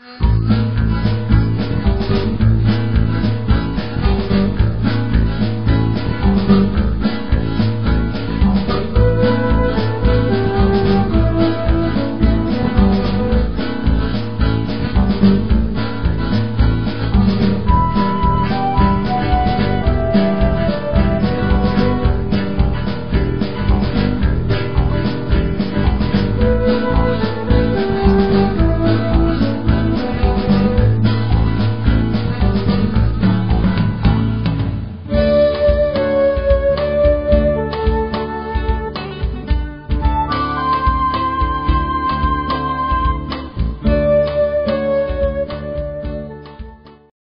Mm-hmm.